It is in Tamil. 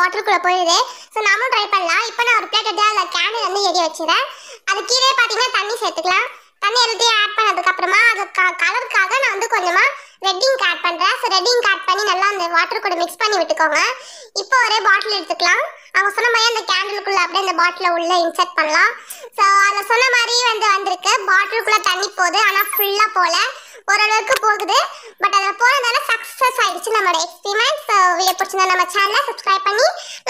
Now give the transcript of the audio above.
வாட்டருக்குள்ளே போயிடுது ஸோ நாமும் ட்ரை பண்ணலாம். இப்போ நான் ஒரு பிளேட் எடுத்து அதில் கேண்டில் வந்து எரிய வச்சுறேன். அது கீழே பார்த்தீங்கன்னா தண்ணி சேர்த்துக்கலாம். தண்ணி எல்லாத்தையும் ஆட் பண்ணதுக்கு அப்புறமா அது கலருக்காக நான் வந்து கொஞ்சமாக ரெட் ஆட் பண்ணுறேன் ஸோ ரெட்டிங் ஆட் பண்ணி நல்லா அந்த வாட்டர் கூட மிக்ஸ் பண்ணி விட்டுக்கோங்க. இப்போ ஒரே பாட்டில் எடுத்துக்கலாம். அவங்க சொன்ன மாதிரி அந்த கேண்டிலுக்குள்ளே அப்படியே அந்த பாட்டில உள்ளே இன்சர்ட் பண்ணலாம். ஸோ அதில் சொன்ன மாதிரி வந்து வந்திருக்கு. பாட்டிலுக்குள்ளே தண்ணி போகுது. ஆனால் ஃபுல்லாக போகல. ஓரளவுக்கு போகுது. பட் அதில் போனதால சக்ஸஸ் ஆகிடுச்சு நம்மளோட எக்ஸ்பீரியன்ஸ் ஸோ வீடியோ பிடிச்சிருந்தா நம்ம சேனலை சப்ஸ்கிரைப் பண்ணி லைக் பண்ணுங்க தேங்க்யூ